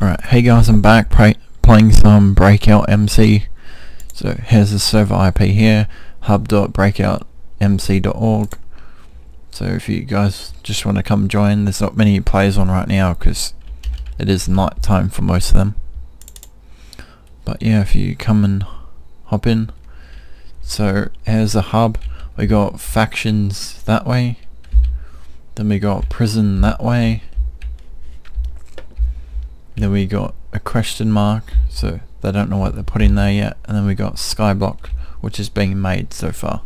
Alright, hey guys, I'm back playing some Breakout MC. So here's the server IP here, hub.breakoutmc.org. So if you guys just want to come join, there's not many players on right now because it is night time for most of them. But yeah, if you come and hop in. So here's the hub. We got factions that way. Then we got prison that way then we got a question mark, so they don't know what they're putting there yet. And then we got Skyblock, which is being made so far.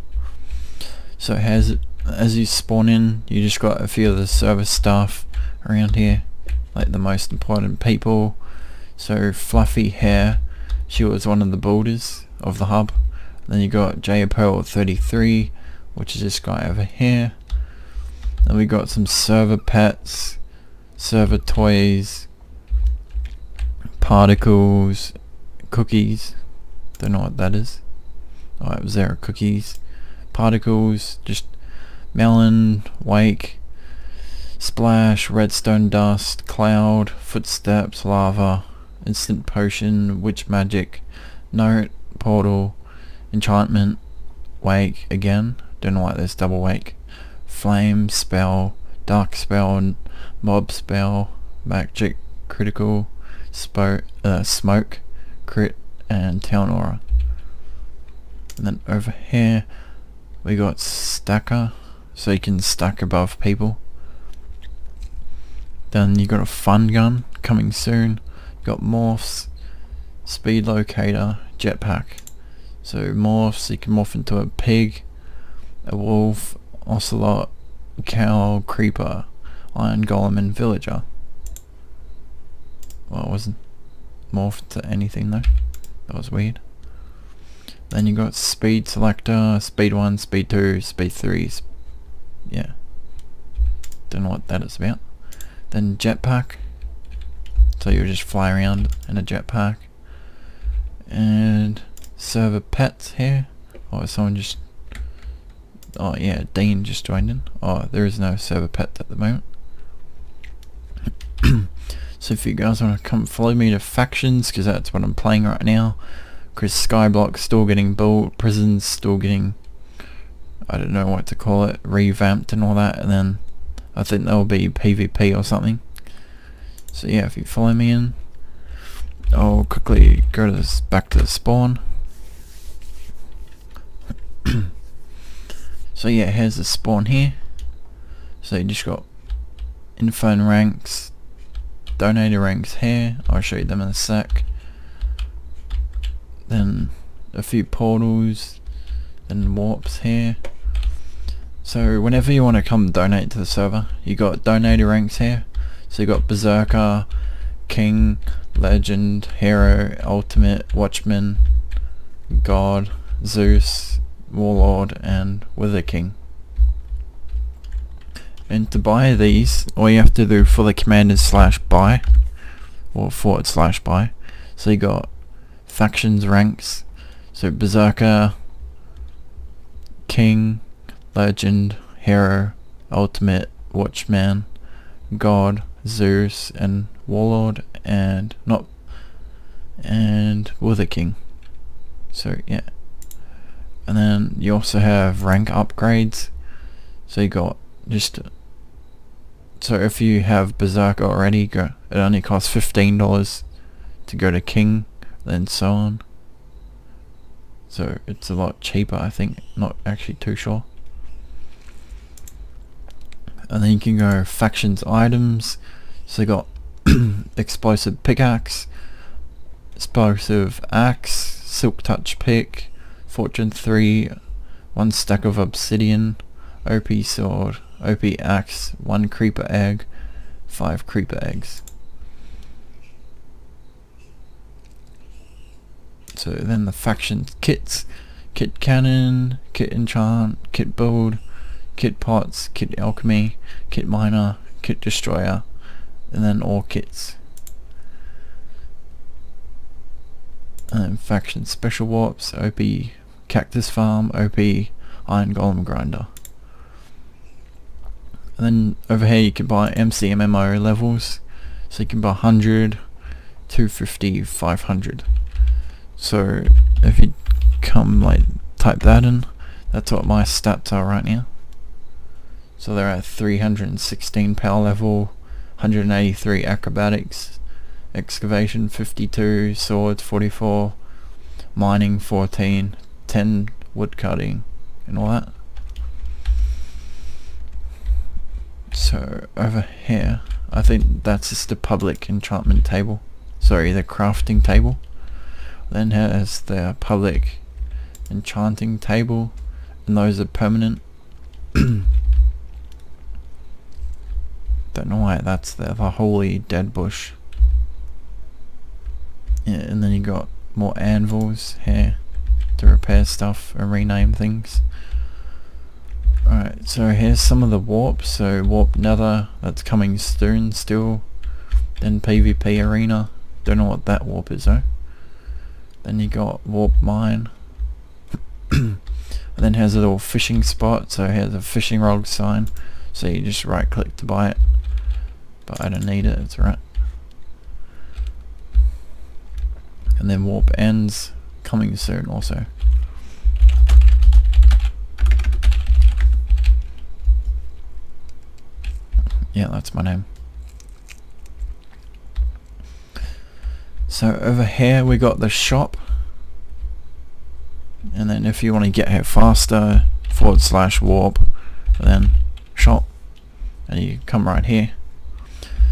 So as, as you spawn in, you just got a few of the service staff around here, like the most important people. So Fluffy Hair, she was one of the builders of the hub. Then you got J Pearl 33, which is this guy over here. Then we got some server pets, server toys, particles, cookies, don't know what that is. Oh, it was there, cookies, particles, just melon, wake, splash, redstone dust, cloud, footsteps, lava, instant potion, witch magic, note, portal, enchantment, wake again, don't know why there's double wake, flame, spell, dark spell, mob spell, magic, critical, Uh, Smoke, Crit, and Town Aura. And then over here we got Stacker, so you can stack above people. Then you got a fun gun coming soon. You got morphs, speed locator, jetpack. So morphs, you can morph into a pig, a wolf, ocelot, cow, creeper, iron golem, and villager. Well, it wasn't morphed to anything though. That was weird. Then you got speed selector, speed 1, speed 2, speed 3. yeah. Don't know what that is about. Then jetpack. So you just fly around in a jetpack. And server pets here. Oh, someone just... Oh yeah, Dean just joined in. Oh, there is no server pet at the moment. So if you guys want to come follow me to factions, because that's what I'm playing right now. Because Skyblock still getting built, Prison's still getting, I don't know what to call it, revamped and all that. And then I think there'll be PvP or something. So yeah, if you follow me in, I'll quickly go to this, back to the spawn. so yeah, here's the spawn here. So you just got info and ranks, donator ranks here. I'll show you them in a sec. Then a few portals, then warps here. So whenever you want to come donate to the server, you got donator ranks here. So you got Berserker, King, Legend, Hero, Ultimate, Watchman, God, Zeus, Warlord, and Wither King. And to buy these, all you have to do for the command is slash buy, or forward slash buy. So you got factions ranks, so Berserker, King, Legend, Hero, Ultimate, Watchman, God, Zeus, and Warlord, and not, and Wither King. So yeah. And then you also have rank upgrades. So you got just so if you have Berserk already, go, it only costs $15 to go to King, then so on. So it's a lot cheaper, I think. Not actually too sure. And then you can go factions items. So you got explosive pickaxe, explosive axe, silk touch pick, fortune 3, one stack of obsidian, OP sword, OP axe, one creeper egg, five creeper eggs. So then the faction kits, kit cannon, kit enchant, kit build, kit pots, kit alchemy, kit miner, kit destroyer, and then all kits. And faction special warps, OP cactus farm, OP iron golem grinder. And then over here you can buy MCMMO levels. So you can buy 100, 250, 500. So if you come like type that in, that's what my stats are right now. So they're at 316 power level, 183 acrobatics, excavation 52, swords 44, mining 14, 10 woodcutting and all that. So over here, I think that's just the public enchantment table. Sorry, the crafting table. Then here's the public enchanting table, and those are permanent. Don't know why that's there. The holy dead bush. Yeah, and then you got more anvils here to repair stuff and rename things. Alright, so here's some of the warp. So warp nether, that's coming soon still. Then PvP arena. Don't know what that warp is though. Then you got warp mine. and then has a little fishing spot. So here's a fishing rod sign. So you just right click to buy it. But I don't need it, it's alright. And then warp ends coming soon also. Yeah, that's my name. So over here we got the shop. And then if you want to get here faster, forward slash warp, then shop. And you come right here.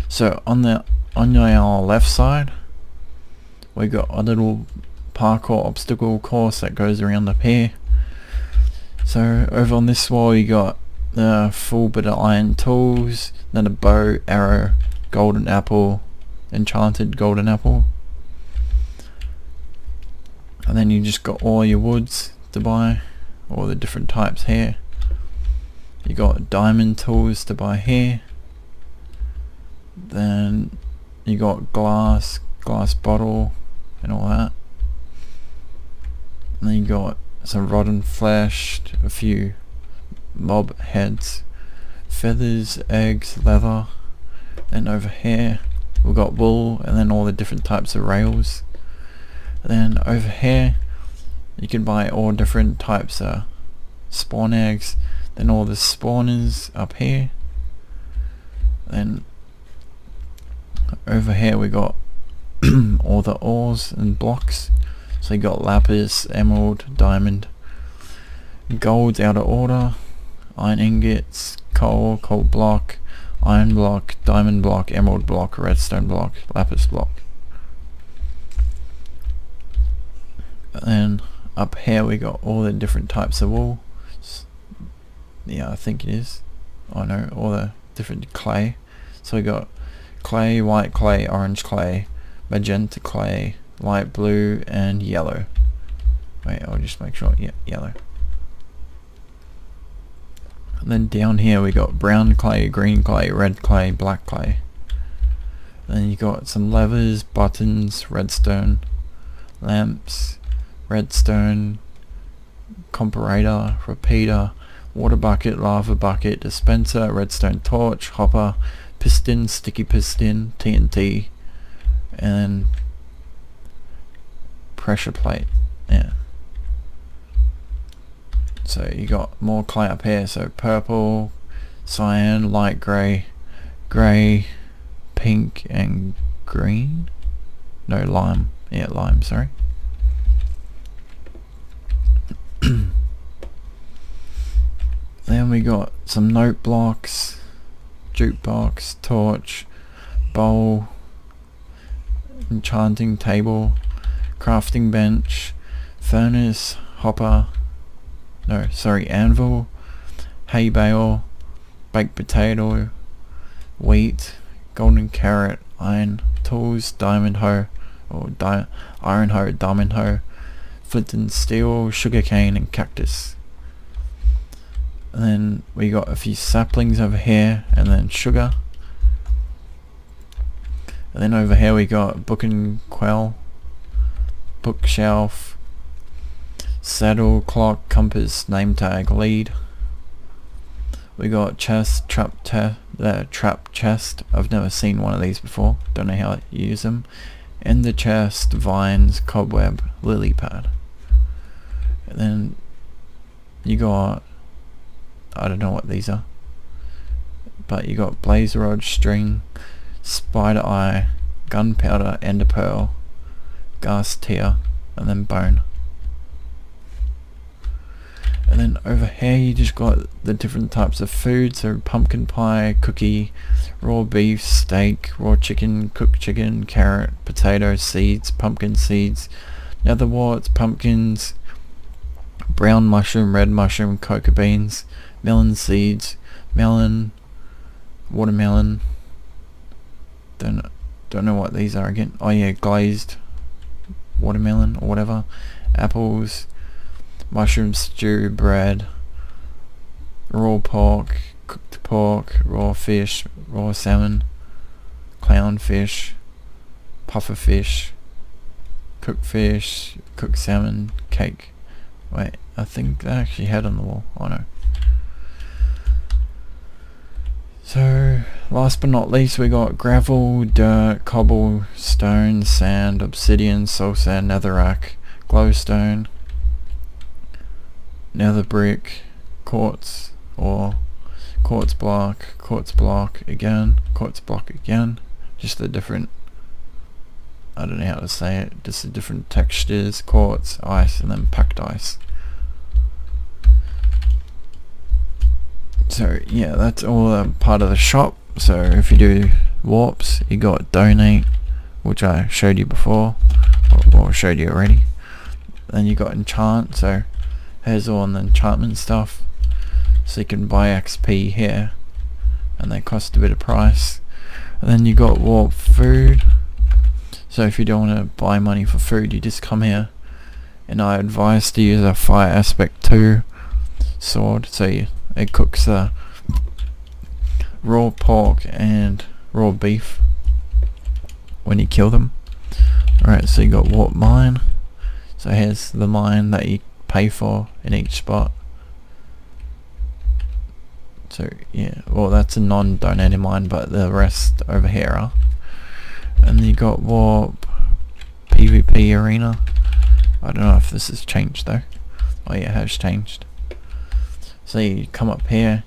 So on the on your left side, we got a little parkour obstacle course that goes around up here. So over on this wall you got the full bit of iron tools, then a bow, arrow, golden apple, enchanted golden apple. And then you just got all your woods to buy, all the different types here. You got diamond tools to buy here. Then you got glass, glass bottle and all that. And then you got some rotten flesh, a few mob heads, feathers, eggs, leather, then over here we've got wool and then all the different types of rails. And then over here you can buy all different types of spawn eggs, then all the spawners up here. Then over here we got all the ores and blocks. So you got lapis, emerald, diamond, gold out of order, iron ingots, coal, coal block, iron block, diamond block, emerald block, redstone block, lapis block. And up here we got all the different types of wool. Yeah, I think it is. I know all the different clay. So we got clay, white clay, orange clay, magenta clay, light blue, and yellow. Wait, I'll just make sure. Yeah, yellow. And then down here we got brown clay, green clay, red clay, black clay. Then you got some levers, buttons, redstone, lamps, redstone, comparator, repeater, water bucket, lava bucket, dispenser, redstone torch, hopper, piston, sticky piston, TNT, and pressure plate. Yeah. So you got more clay up here. So purple, cyan, light grey, grey, pink and green. No, lime. Yeah, lime, sorry. then we got some note blocks, jukebox, torch, bowl, enchanting table, crafting bench, furnace, hopper, no, sorry, anvil, hay bale, baked potato, wheat, golden carrot, iron, tools, diamond hoe, or di iron hoe, diamond hoe, flint and steel, sugarcane and cactus. And then we got a few saplings over here and then sugar. And then over here we got book and quill, bookshelf, saddle, clock, compass, name tag, lead. We got chest, trap, the trap chest. I've never seen one of these before. Don't know how you use them. In the chest, vines, cobweb, lily pad. And then you got I don't know what these are. But you got blaze rod, string, spider eye, gunpowder, ender pearl, ghast tear, and then bone. Then over here you just got the different types of food, so pumpkin pie, cookie, raw beef, steak, raw chicken, cooked chicken, carrot, potato, seeds, pumpkin seeds, nether warts, pumpkins, brown mushroom, red mushroom, cocoa beans, melon seeds, melon, watermelon, don't, don't know what these are again, oh yeah, glazed watermelon or whatever, apples, mushroom stew, bread, raw pork, cooked pork, raw fish, raw salmon, clownfish, puffer fish, cooked fish, cooked salmon, cake. Wait, I think that actually had on the wall. Oh no. So, last but not least, we got gravel, dirt, cobble, stone, sand, obsidian, soul sand, netherrack, glowstone, nether brick, quartz, or quartz block, quartz block again, quartz block again, just the different, I don't know how to say it, just the different textures, quartz, ice, and then packed ice. So yeah, that's all part of the shop. So if you do warps, you got donate, which I showed you before, or, or showed you already. Then you got enchant, so here's all the enchantment stuff. So you can buy XP here, and they cost a bit of price. And then you got warp food. So if you don't want to buy money for food, you just come here. And I advise to use a fire aspect 2 sword, so you it cooks uh, raw pork and raw beef when you kill them. Alright, so you got warp mine. So here's the mine that you pay for in each spot. So yeah, well that's a non-donated mine, but the rest over here are. And you got warp PvP arena. I don't know if this has changed though. Oh yeah, it has changed. So you come up here,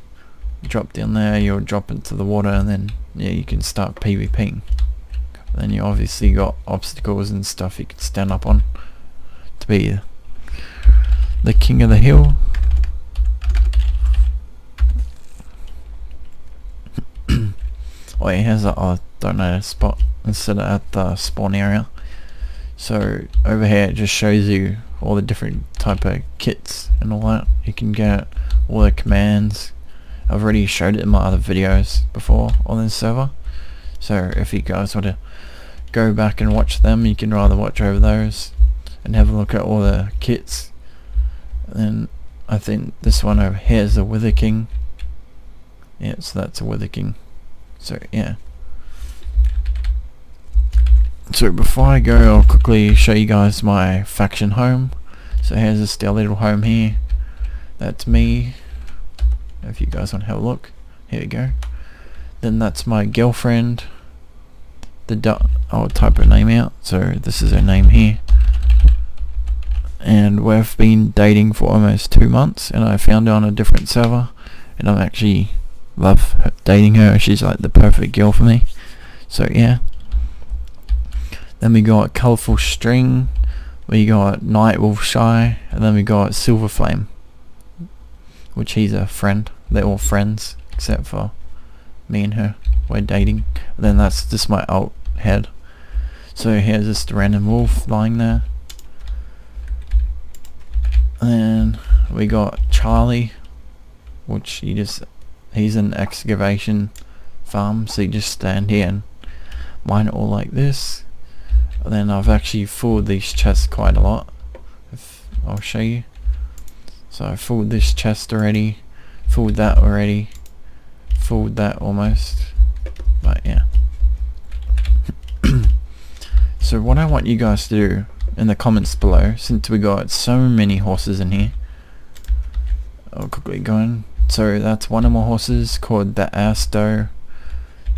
drop down there, you'll drop into the water and then yeah, you can start PvPing. Then you obviously got obstacles and stuff you can stand up on to be the king of the hill. oh he has a oh, don't know spot instead of at the spawn area. So over here it just shows you all the different type of kits and all that you can get all the commands. I've already showed it in my other videos before on this server. So if you guys want to go back and watch them, you can rather watch over those and have a look at all the kits. Then I think this one over here is the Wither King. Yeah, so that's a Wither King. So yeah. So before I go, I'll quickly show you guys my faction home. So here's a still little home here. That's me. If you guys want to have a look. Here we go. Then that's my girlfriend. The I'll type her name out. So this is her name here. And we've been dating for almost two months. And I found her on a different server. And I'm actually love dating her. She's like the perfect girl for me. So yeah. Then we got Colourful String. We got Nightwolf Shy. And then we got Silver Flame which he's a friend. They're all friends except for me and her. We're dating. And then that's just my alt head. So here's just a random wolf lying there. And we got Charlie, which he just he's an excavation farm, so you just stand here and mine it all like this. And then I've actually filled these chests quite a lot. If I'll show you. So I filled this chest already, filled that already, filled that almost, but yeah. so what I want you guys to do in the comments below, since we got so many horses in here, I'll quickly go in. So that's one of my horses called the Asto.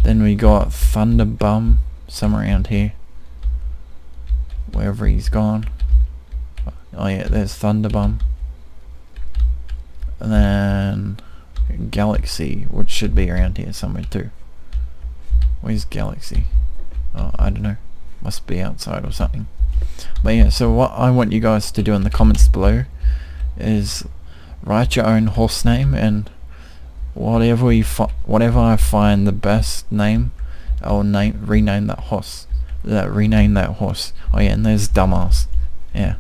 Then we got Thunderbum, somewhere around here. wherever he's gone. Oh yeah, there's Thunderbum. And then Galaxy, which should be around here somewhere too. Where's Galaxy? Oh, I don't know. Must be outside or something. But yeah, so what I want you guys to do in the comments below is write your own horse name and whatever you whatever I find the best name, I'll name rename that horse. That rename that horse. Oh yeah, and there's dumbass. Yeah,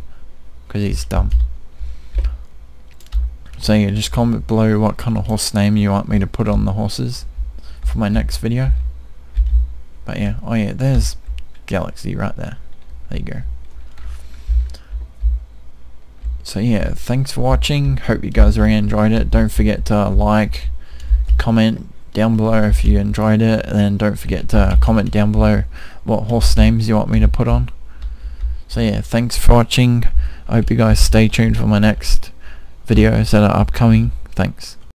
because he's dumb. So yeah, just comment below what kind of horse name you want me to put on the horses for my next video. But yeah, oh yeah, there's Galaxy right there. There you go. So yeah, thanks for watching. Hope you guys really enjoyed it. Don't forget to like, comment down below if you enjoyed it. And then don't forget to comment down below what horse names you want me to put on. So yeah, thanks for watching. I hope you guys stay tuned for my next videos that are upcoming. Thanks.